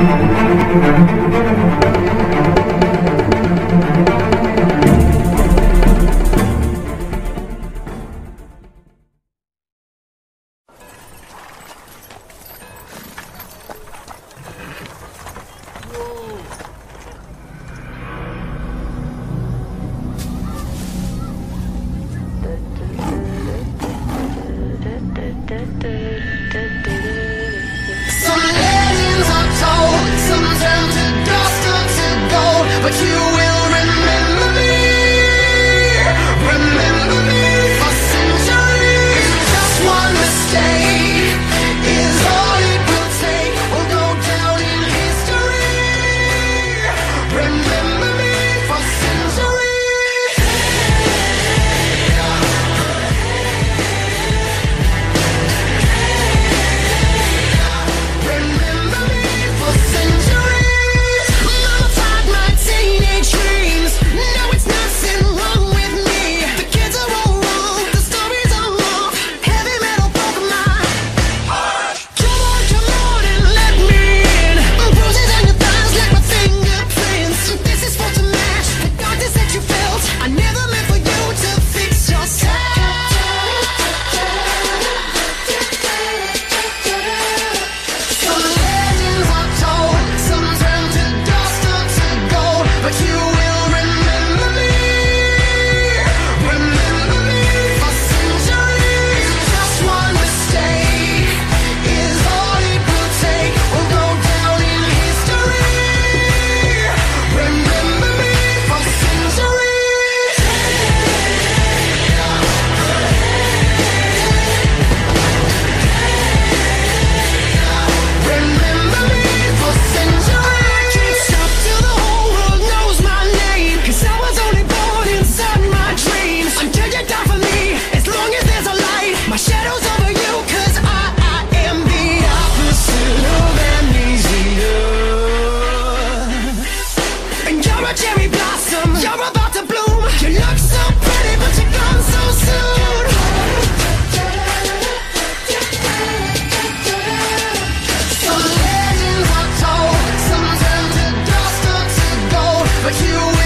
Whoa. but you.